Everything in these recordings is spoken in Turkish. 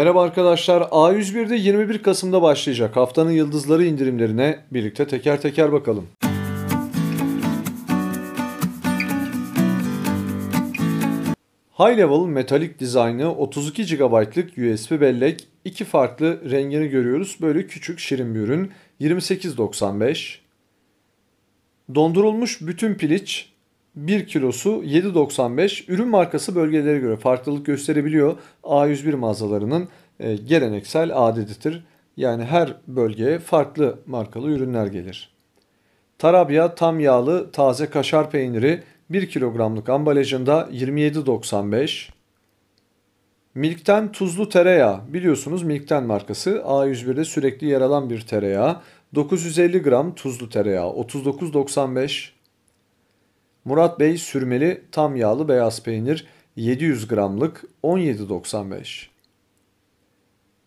Merhaba arkadaşlar. A101'de 21 Kasım'da başlayacak haftanın yıldızları indirimlerine birlikte teker teker bakalım. High Level metalik dizaynı 32 GB'lık USB bellek iki farklı rengini görüyoruz. Böyle küçük şirin bir ürün 28.95. Dondurulmuş bütün piliç 1 kilosu 7.95. Ürün markası bölgelere göre farklılık gösterebiliyor. A101 mağazalarının e, geleneksel adetidir. Yani her bölgeye farklı markalı ürünler gelir. Tarabya tam yağlı taze kaşar peyniri 1 kilogramlık ambalajında 27.95. Milk'ten tuzlu tereyağı biliyorsunuz Milk'ten markası A101'de sürekli yer alan bir tereyağı. 950 gram tuzlu tereyağı 39.95. Murat Bey sürmeli tam yağlı beyaz peynir 700 gramlık 17.95.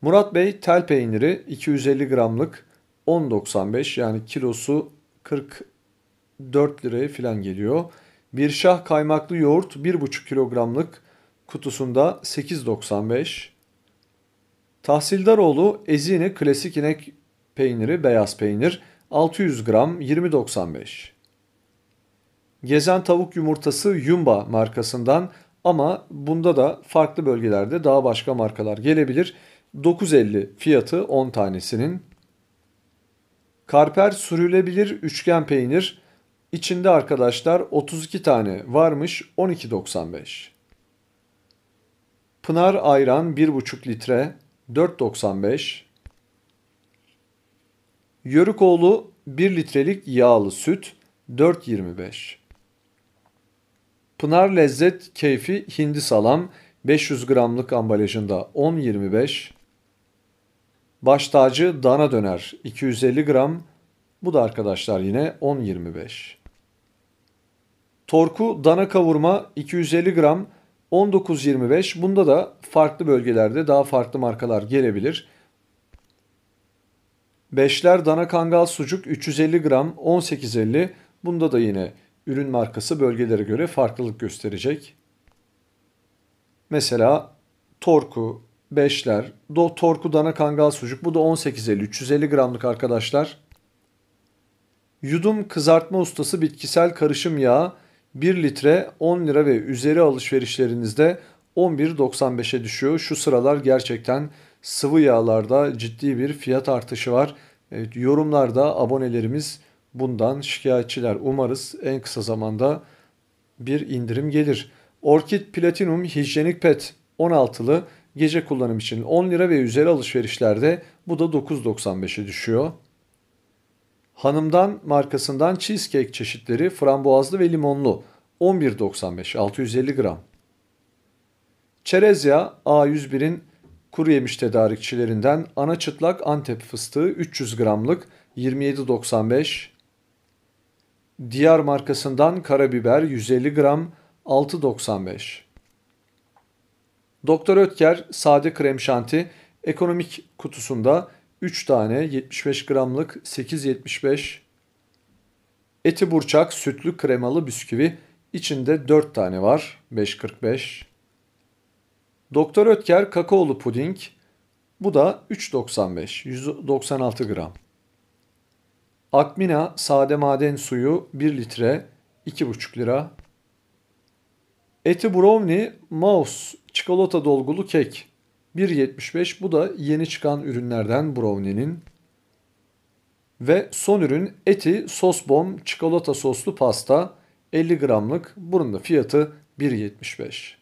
Murat Bey tel peyniri 250 gramlık 10.95 yani kilosu 44 liraya falan geliyor. Bir şah kaymaklı yoğurt 1,5 kilogramlık kutusunda 8.95. Tahsildaroğlu Ezine klasik inek peyniri beyaz peynir 600 gram 20.95. Gezen tavuk yumurtası Yumba markasından ama bunda da farklı bölgelerde daha başka markalar gelebilir. 9.50 fiyatı 10 tanesinin. Karper sürülebilir üçgen peynir içinde arkadaşlar 32 tane varmış 12.95. Pınar ayran 1,5 litre 4.95. Yörükoğlu 1 litrelik yağlı süt 4.25. Pınar Lezzet Keyfi Hindi Salam 500 gramlık ambalajında 10.25. Baş tacı dana döner 250 gram. Bu da arkadaşlar yine 10.25. Torku dana kavurma 250 gram 19.25. Bunda da farklı bölgelerde daha farklı markalar gelebilir. Beşler dana kangal sucuk 350 gram 18.50. Bunda da yine ürün markası bölgelere göre farklılık gösterecek. Mesela Torku, Beşler, Do Torku dana kangal sucuk bu da 18.50 350 gramlık arkadaşlar. Yudum kızartma ustası bitkisel karışım yağı 1 litre 10 lira ve üzeri alışverişlerinizde 11.95'e düşüyor. Şu sıralar gerçekten sıvı yağlarda ciddi bir fiyat artışı var. Evet, yorumlarda abonelerimiz bundan şikayetçiler. Umarız en kısa zamanda bir indirim gelir. Orkid Platinum Hijyenik Pet 16'lı gece kullanım için 10 lira ve üzeri alışverişlerde bu da 9.95'e düşüyor. Hanımdan markasından cheesecake çeşitleri frambuazlı ve limonlu 11.95 650 gram. Çerez yağı A101'in kuru yemiş tedarikçilerinden ana çıtlak Antep fıstığı 300 gramlık 27.95. Diyar markasından karabiber 150 gram 6.95. Doktor Ötker sade krem şanti ekonomik kutusunda 3 tane 75 gramlık 8.75. Eti burçak sütlü kremalı bisküvi içinde 4 tane var 5.45. Doktor Ötker kakaolu puding bu da 3.95 196 gram. Akmina sade maden suyu 1 litre 2,5 lira. Eti brownie mouse çikolata dolgulu kek 1.75 bu da yeni çıkan ürünlerden brownie'nin. Ve son ürün eti sos bom çikolata soslu pasta 50 gramlık. Bunun da fiyatı 1.75.